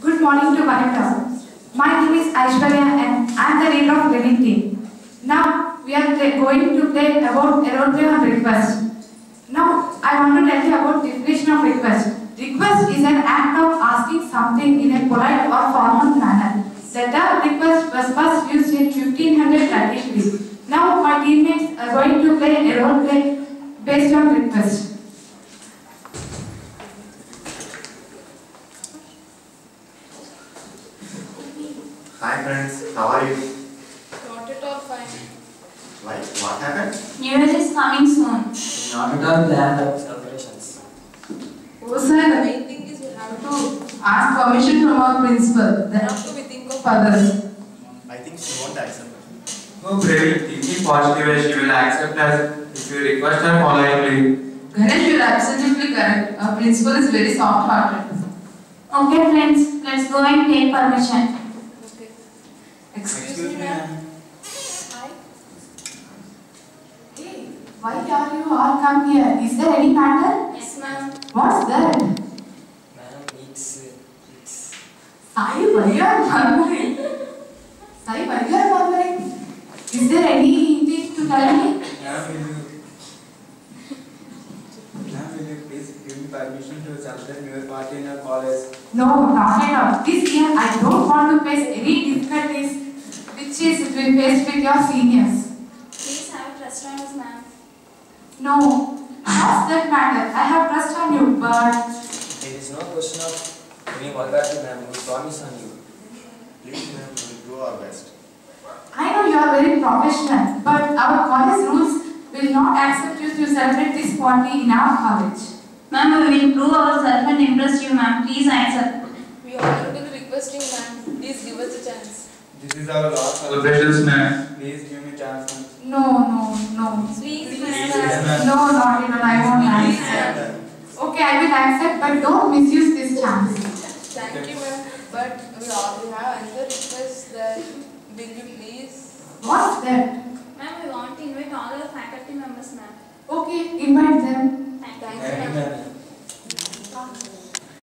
Good morning to Vanita. My name is Aishwarya and I am the leader of Lenin team. Now we are going to play about erosion and request. Now I want to tell you about definition of request. Request is an act of asking something in a polite or formal manner. The term request was first used in 1533. Now my teammates are going to play a role play based on request. Hi friends, how are you? Not at all fine. Why? What happened? New Year is coming soon. Not at all planned of celebrations. Oh sir, The main thing is we have to, ask permission from our principal. Then have to we think of others. I think she won't accept it. No, Previ, thinking positive, she will accept us if you request her politely. Ganesh, you are absolutely correct. Our principal is very soft-hearted. Okay, friends, let's go and take permission. Okay. Excuse Excuse me, ma'am. Hi. Hey, why are you all come here? Is there any matter? Yes, ma'am. What's that? Ma'am, it's, it's Sai, why you are murmuring? Sai, why you are murmuring? Is there anything to tell me? Ma'am, will you, ma'am, will you please give me permission to celebrate New Year party in our college? No, not at all. This year I don't want to face any difficulties which is we faced with your seniors. Please have trust on us, ma'am. No, what's that matter? I have trust on you, but There is no question of doing vulgarity, ma'am. We promise on you. Please ma'am, we'll do our best. I know you are very professional, but our college rules will not accept you to celebrate this party in our college. Ma'am, we will prove ourselves and impress you, ma'am. Please accept. We are honorably requesting, ma'am, please give us a chance. This is our last celebrations, ma'am. Please give me chance, ma'am. No, not even. I won't accept. Okay, I will accept, but don't misuse this chance. Thank you, ma'am. But we already have another request that will you please? What's that? Ma'am, we want to invite all the faculty members, ma'am. Okay, invite them. Thank you. Thank you, ma'am.